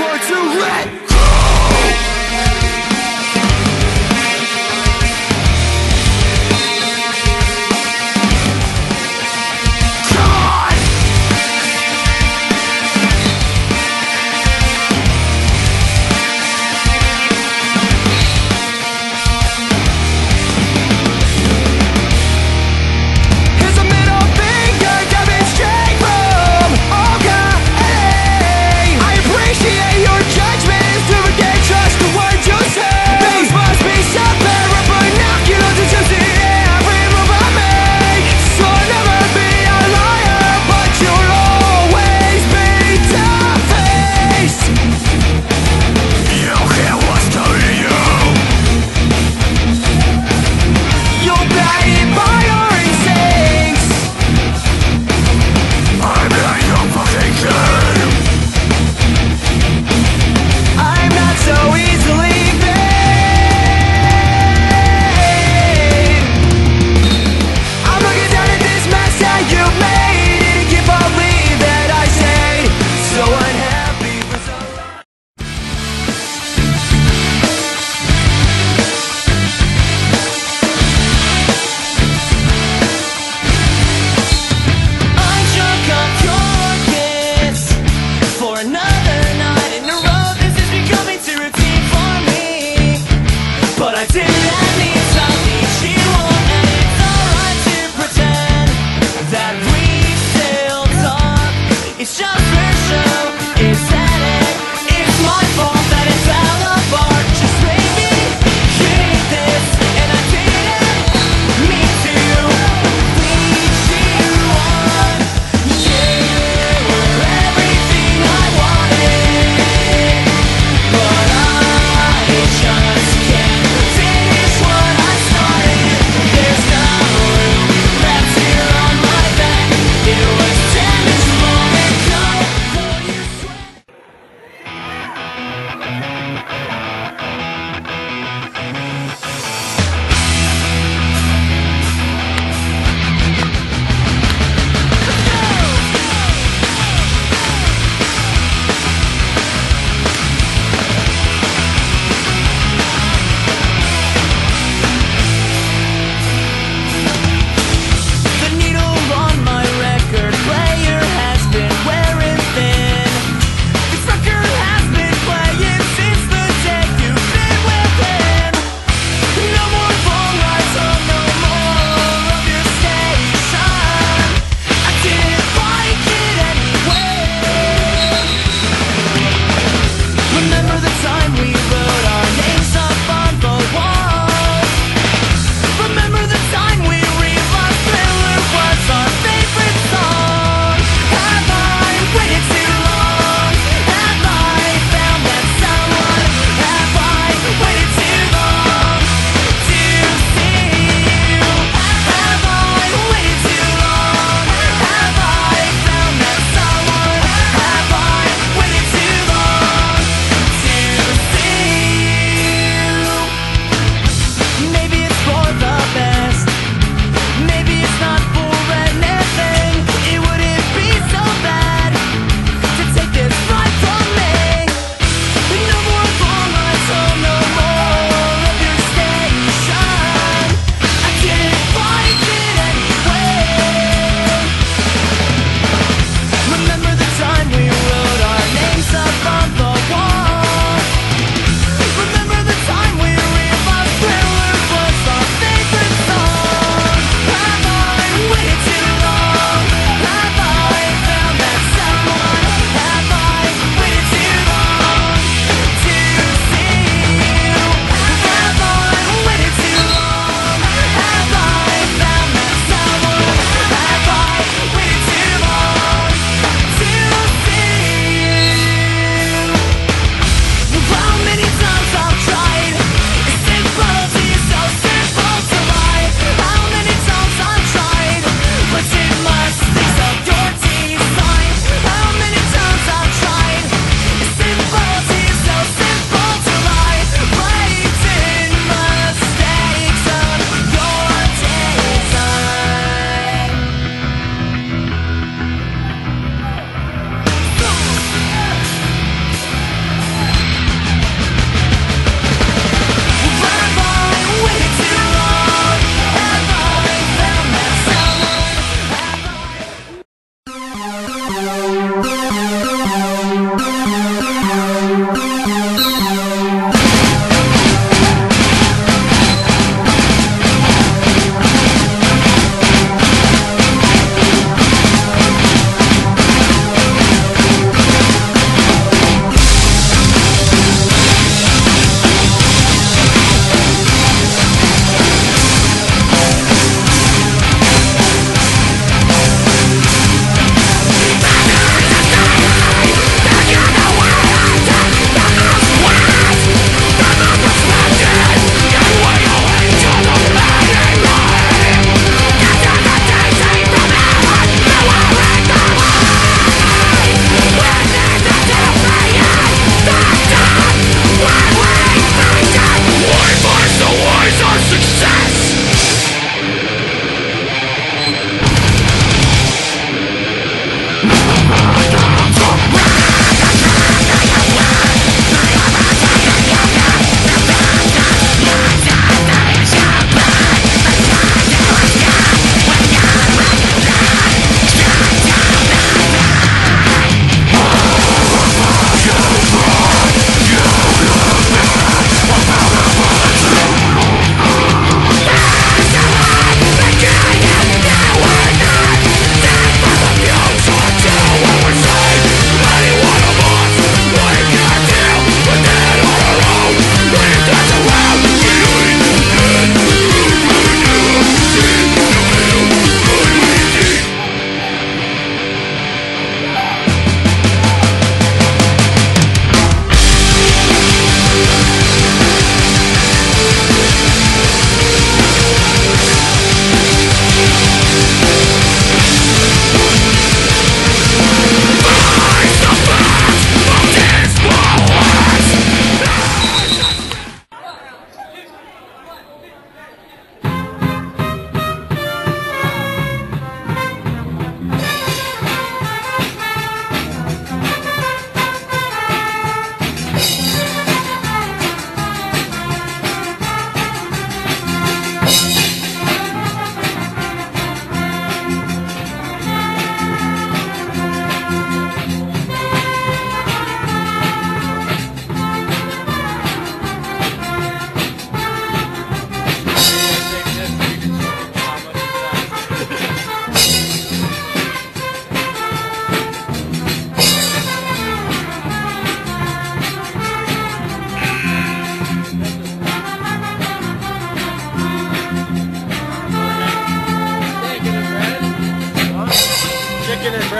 Were to let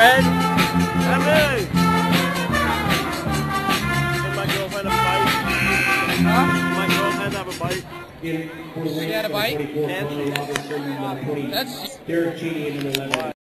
and bread. Emily! Did my girlfriend have a bite? Huh? My girlfriend have a bite? She had a bite? She? That's Derek Cheney in the 11.